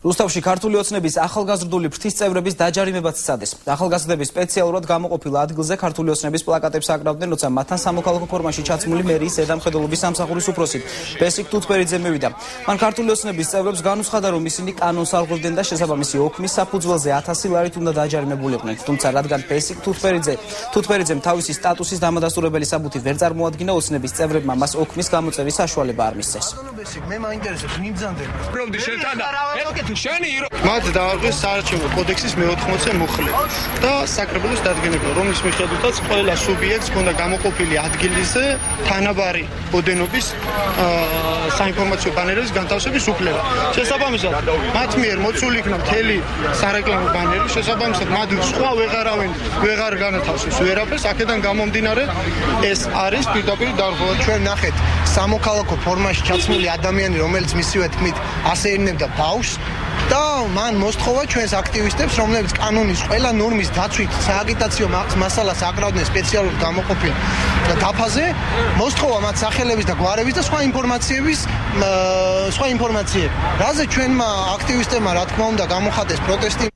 რუსთავში ქართული ოცნების ახალგაზრდული ფრთის წევრების დაჯარიმებაც სცადეს. ახალგაზრდები სპეციალურად გამოყოფილ ადგილზე ქართული ოცნების პლაკატებს აკრავდნენ, როცა მათთან სამოქალაქო ფორმაში ჩაცმული მერიის ზედამხედველობის სამსახურის უფროსი ბესიკ თუთფერიძე მივიდა. მან ქართული ოცნების წევრებს განუცხადა, რომ ისინი კანონს აღღვევდნენ და შესაბამისი ოქმის საფუძველზე 1000 ლარით უნდა დაჯარიმებულიყვნენ. თუმცა რადგან ბესიკ თუთფერიძე თუთფერიძემ თავისი სტატუსის დამადასტურებელი საბუთი ვერ წარმოადგინა, ოცნების წევრებმა მას ოქმის გამოწერის საშუალება არ მისცეს. მე მაინტერესებს ნიმძანდები. პრომდი შენთან და შენი მათ დაარღვეს საარჩევნო კოდექსის მე-80-ე მუხლე და საკრებულოს დადგენება, რომლის მიხედვითაც ყველა სუბიექტს ჰქონდა გამოყოფილი ადგილიზე თანაბარი ოდენობის საინფორმაციო ბანერების განთავსების უფლება. შესაბამისად, მათ მიერ მოცული იქნა მთელი სარეკლამო ბანერი, შესაბამისად, მათ სხვა ვეღარავინ ვეღარ განათავსეს ვერაფერს, აქედან გამომდინარე ეს არის პირდაპირ დარღვევა. ჩვენ ნახეთ სამოქალაქო ფორმაში ჩაცმული ადამიანი, რომელიც მისივე თქმით ასეირნებდა ბავშვს და მან მოსთხოვა ჩვენს აქტივისტებს, რომლებიც კანონის ყველა ნორმის დაცვით სააგიტაციო მასალას აკრავდნენ სპეციალურ გამოყოფილ დაფაზე, მოსთხოვა მათ სახელების და გვარების და სხვა ინფორმაციების სხვა ინფორმაციები. რაზე ჩვენმა აქტივისტებმა რა თქმა უნდა გამოხატეს პროტესტი